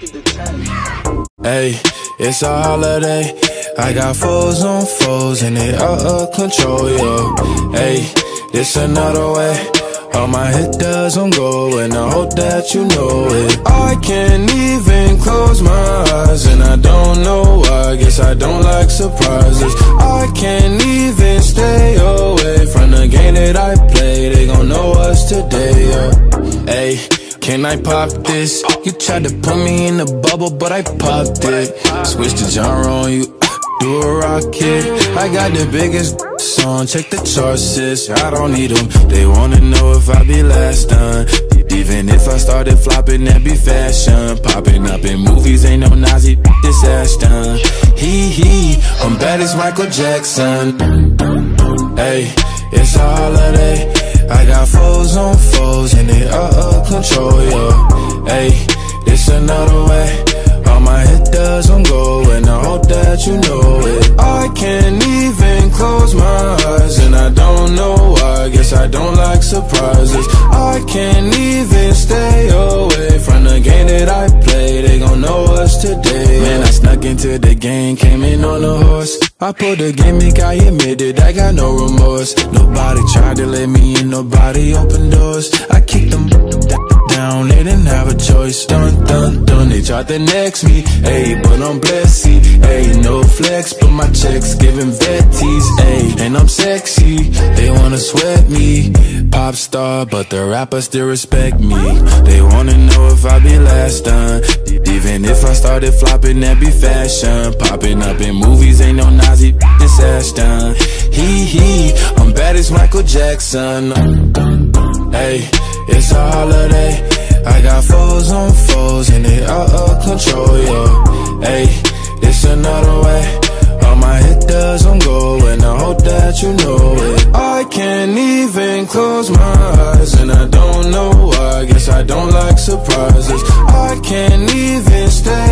Hey, it's a holiday. I got foes on foes and they out of control, yo. Hey, this another way. All my hit does on go and I hope that you know it. I can't even close my eyes and I don't know why. Guess I don't like surprises. I can't even stay away from the game that I play. They gon' know us today, yeah. Hey. Can I pop this? You tried to put me in a bubble, but I popped it. Switch the genre on you, do a rocket. I got the biggest song, check the charts, sis. I don't need them. They wanna know if I be last done. Even if I started flopping, that be fashion. Popping up in movies, ain't no Nazi, this Ashton. Hee hee, I'm bad as Michael Jackson. Hey, it's a holiday. I got foes on foes and they Hey, this another way. All my hit does on go and I hope that you know it. I can't even close my eyes and I don't know why. Guess I don't like surprises. I can't even stay away from the game that I play. They gon' know us today. Man, I snuck into the game, came in on a horse. I pulled the gimmick, I admit it, I got no remorse. Nobody tried to let me in, nobody opened doors. I kicked them down, they didn't have a choice. Dun dun dun, they tried to next me, ayy, but I'm blessed. Ayy, no flex, but my checks giving vetties, ayy, and I'm sexy. They wanna sweat me, pop star, but the rappers still respect me. They wanna know if I be last done. Even if I started flopping, that be fashion. Popping up in movies, ain't no Nazi, this Ashton. Hee hee, I'm bad as Michael Jackson. Hey, it's a holiday. I got foes on foes and they out of control, yeah. Ayy, it's another way. All my hit does on go, and I hope that you know it. I can't even close my eyes and I don't know why. I guess I don't like surprises. I can't even stay.